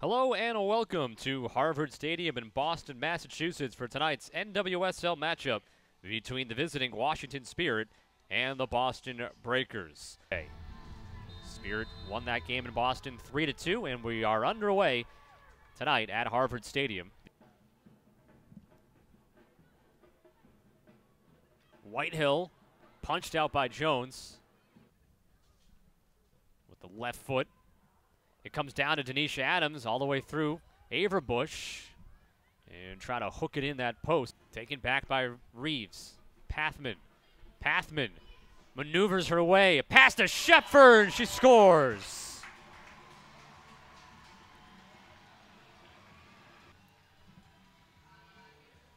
Hello and welcome to Harvard Stadium in Boston, Massachusetts for tonight's NWSL matchup between the visiting Washington Spirit and the Boston Breakers. Okay. Spirit won that game in Boston 3 to 2 and we are underway tonight at Harvard Stadium. Whitehill punched out by Jones with the left foot. It comes down to Danesha Adams all the way through Averbuch and try to hook it in that post. Taken back by Reeves. Pathman. Pathman maneuvers her way. A Pass to Schoepfer. She scores.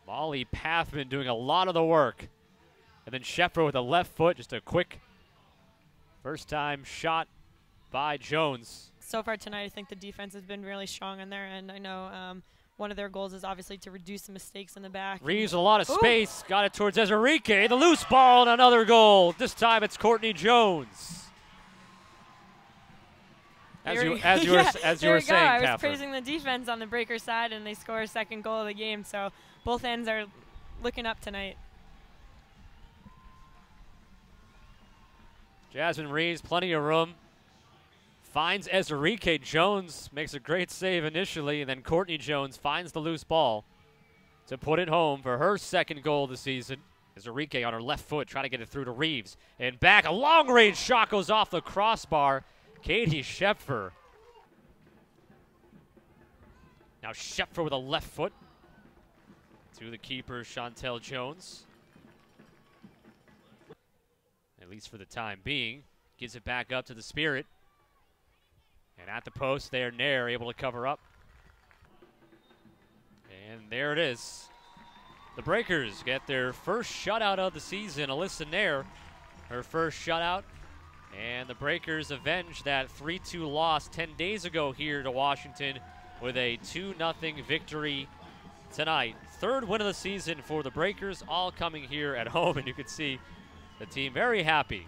Molly Pathman doing a lot of the work. And then Schoepfer with a left foot, just a quick first time shot by Jones. So far tonight, I think the defense has been really strong on their end. I know um, one of their goals is obviously to reduce the mistakes in the back. Reeves a lot of space, got it towards Ezerike. The loose ball and another goal. This time it's Courtney Jones. As you, as you yeah, were, as you were saying, I was praising the defense on the breaker side, and they score a second goal of the game. So both ends are looking up tonight. Jazmine Reeves, plenty of room. Finds Ezerike. Jones makes a great save initially, and then Courtney Jones finds the loose ball to put it home for her second goal of the season. Ezerike on her left foot trying to get it through to Reeves. And back, a long range shot goes off the crossbar. Katie Schoepfer. Now Schoepfer with a left foot to the keeper, Chantel Jones at least for the time being. Gives it back up to the Spirit. And at the post there, Naeher able to cover up. And there it is. The Breakers get their first shutout of the season. Alyssa Naeher, her first shutout. And the Breakers avenge that 3-2 loss 10 days ago here to Washington with a 2-0 victory tonight. Third win of the season for the Breakers, all coming here at home. And you can see the team very happy